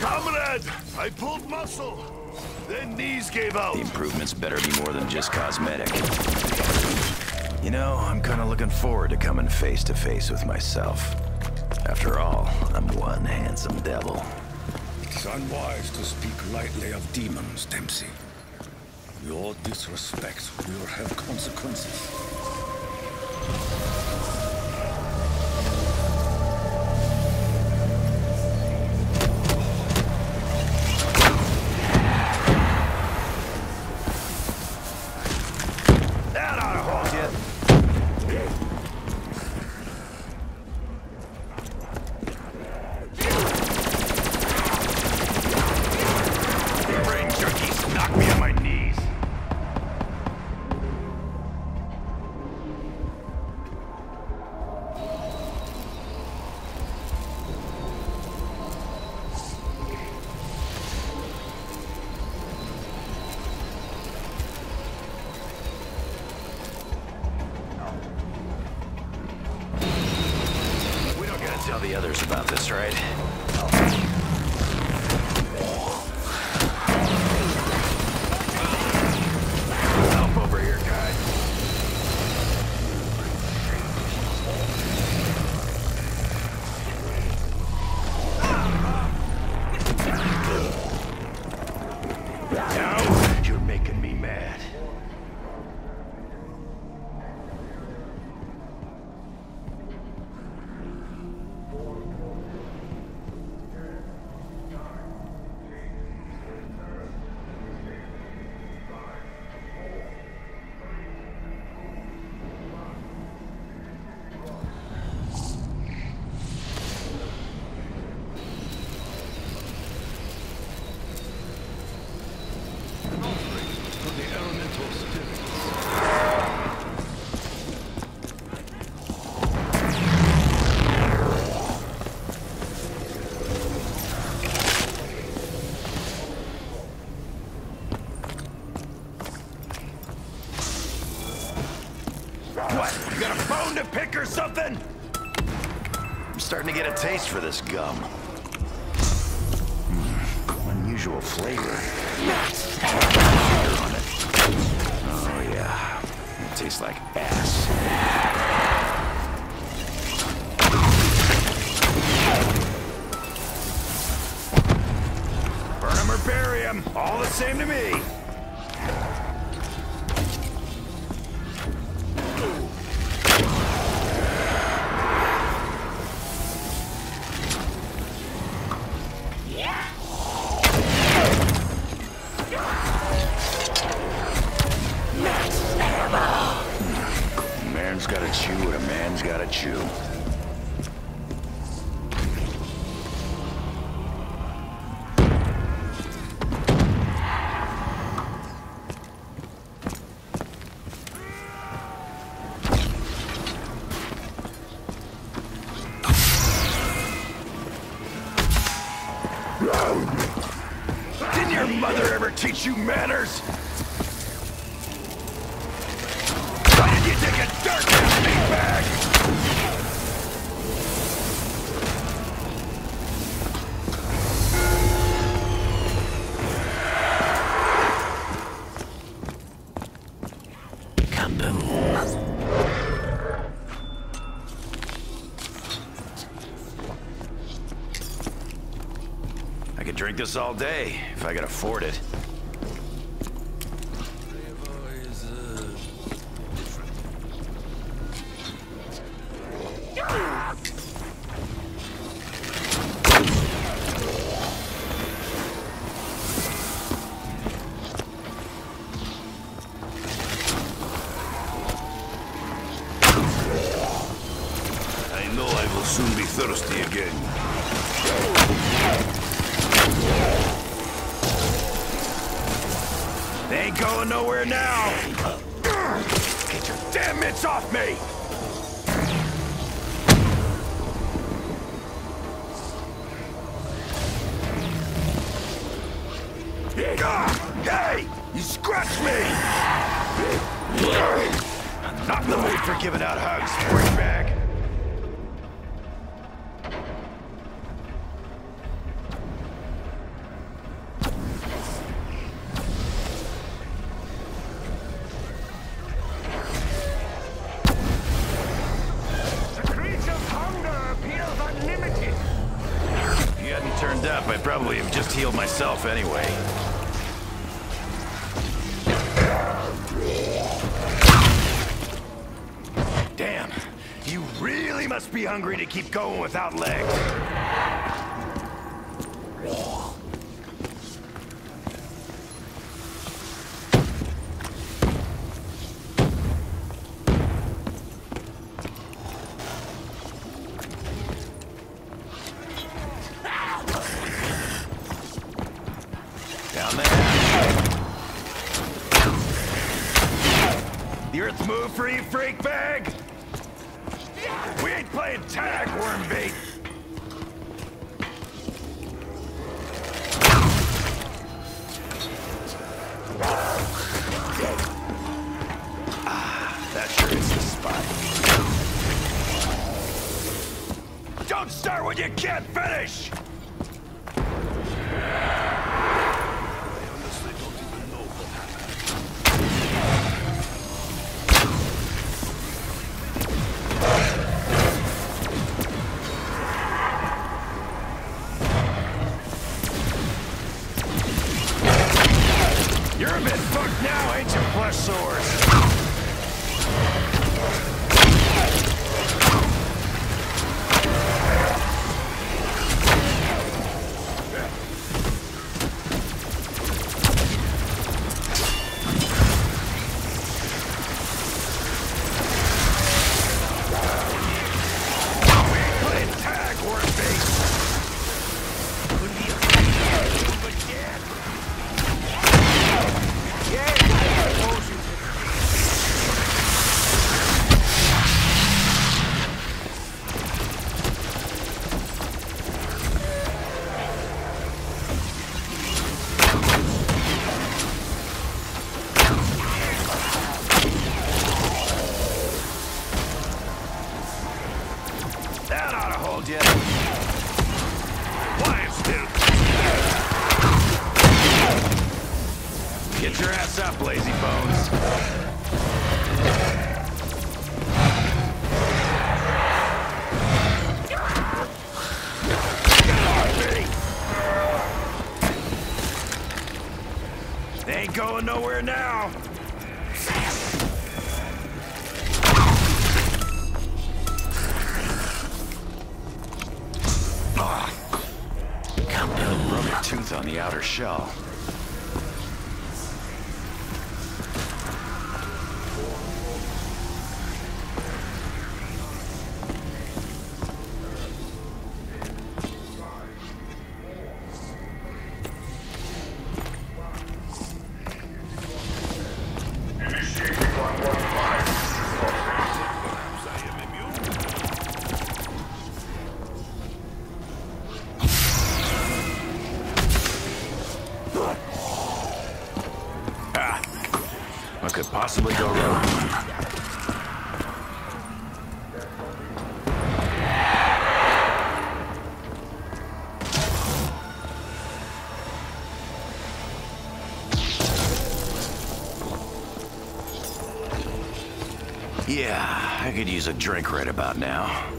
Comrade, I pulled muscle. Then knees gave out. The improvements better be more than just cosmetic. You know, I'm kind of looking forward to coming face to face with myself. After all, I'm one handsome devil. Unwise to speak lightly of demons, Dempsey. Your disrespect will have consequences. Or something? I'm starting to get a taste for this gum. Hmm, unusual flavor. On it. Oh yeah, it tastes like ass. Burn 'em or bury 'em, all the same to me. Teach you manners? Why did you take a dirt meatbag? I could drink this all day if I could afford it. Thirsty again. They ain't going nowhere now. Get your damn mitts off me! I probably have just healed myself anyway. Damn, you really must be hungry to keep going without legs. Start when you can't finish! nowhere now! Ugh. Compound rubber tooth on the outer shell. possibly go wrong? Yeah, I could use a drink right about now.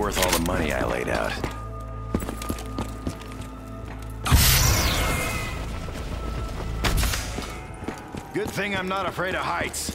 worth all the money I laid out. Good thing I'm not afraid of heights.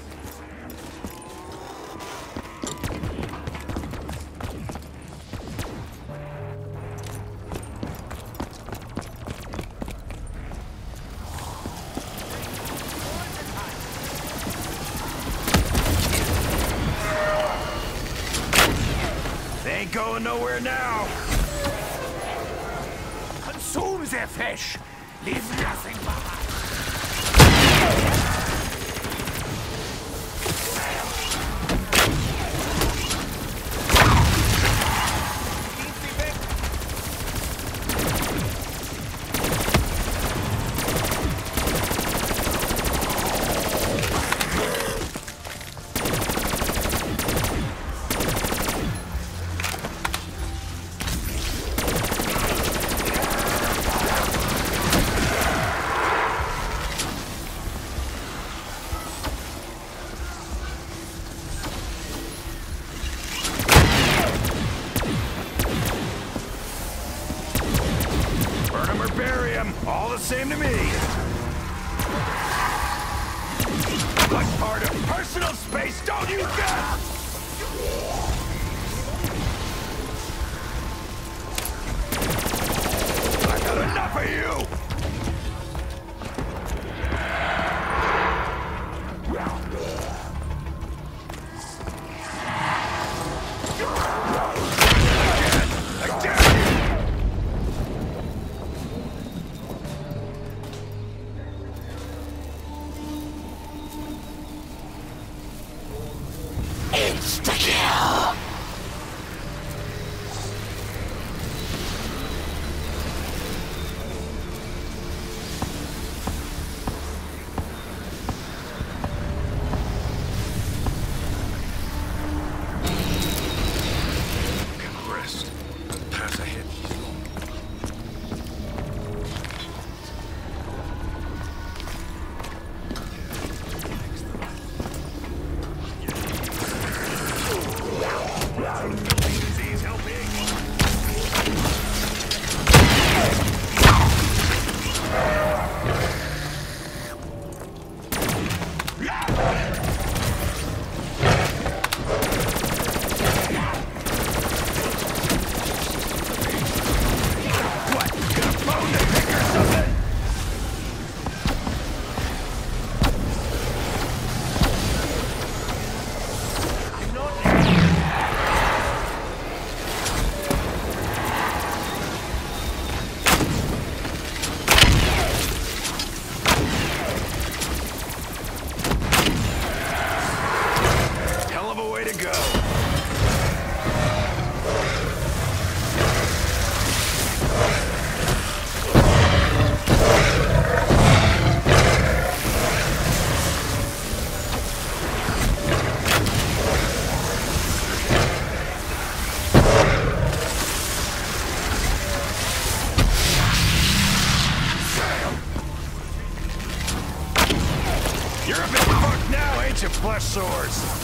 source.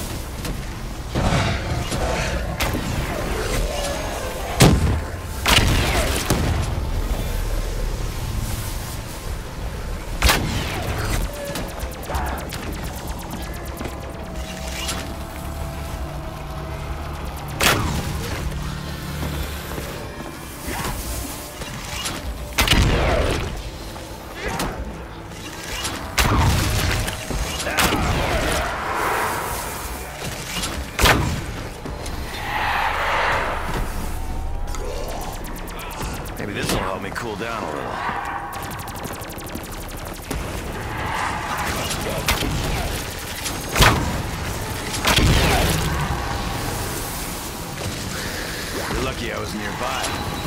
Maybe this will help me cool down a little. You're lucky I was nearby.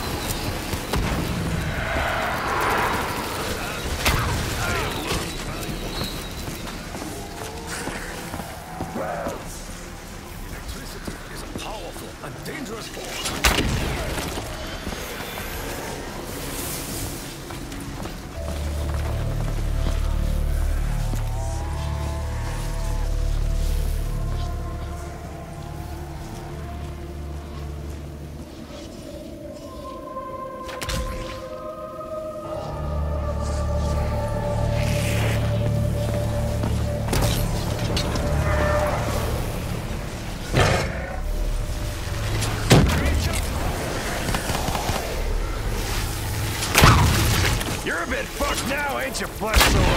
Fucked now, ain't you,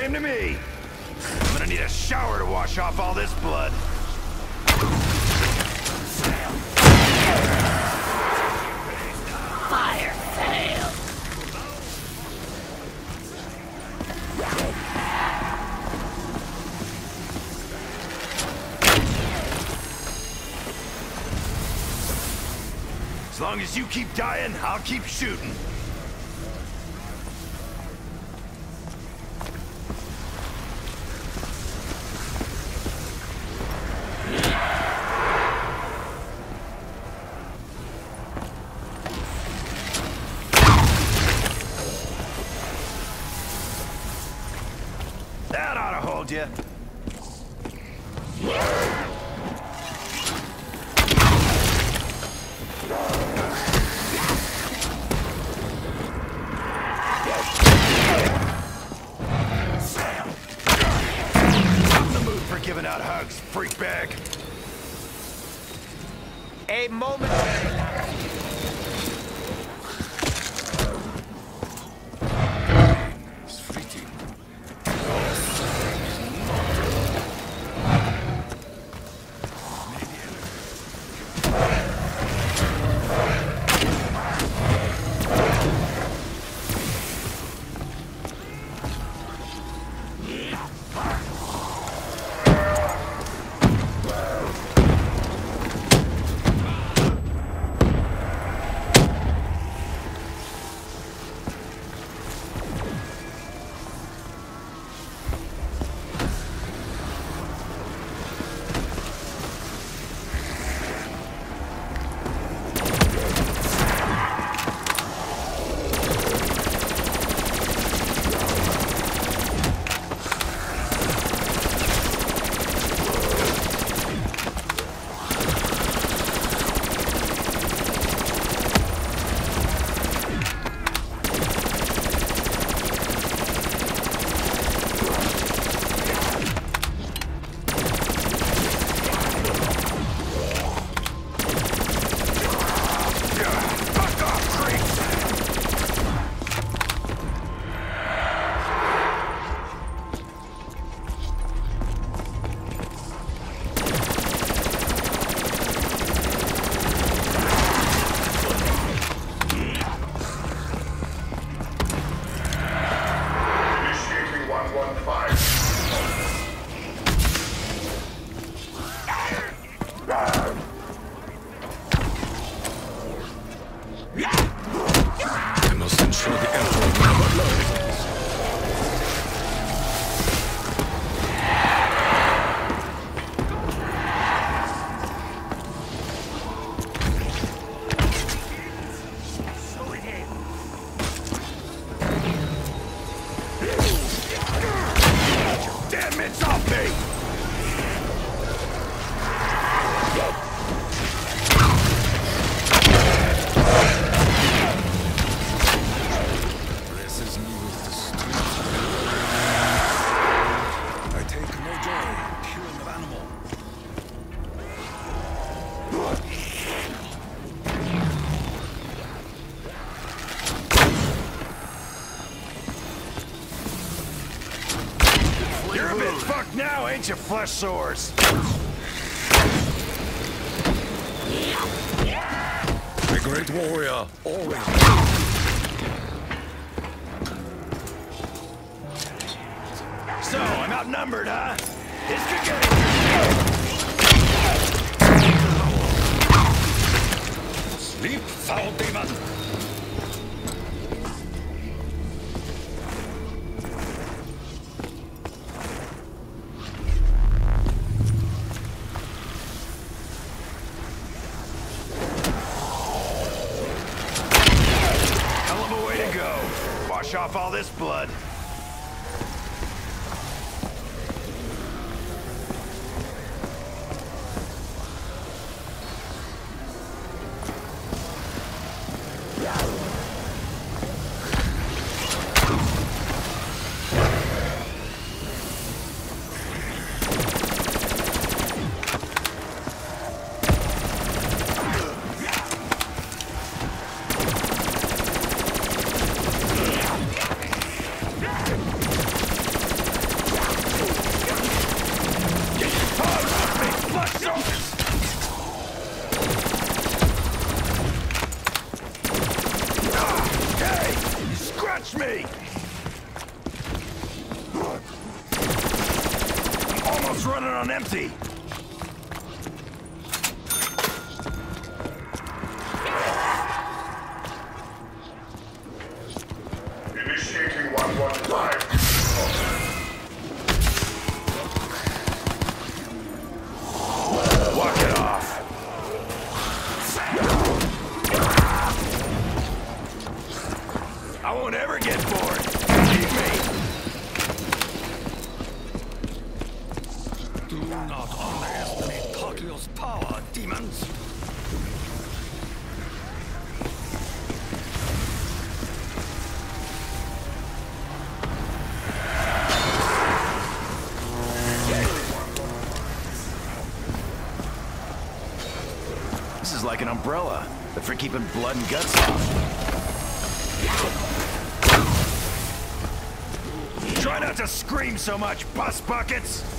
same to me. I'm gonna need a shower to wash off all this blood. Fire. As long as you keep dying, I'll keep shooting. 街 flesh sores? A great warrior, always. So, I'm outnumbered, huh? This could get Sleep, foul demon! This is like an umbrella, but for keeping blood and guts off. Try not to scream so much, bus buckets!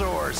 You're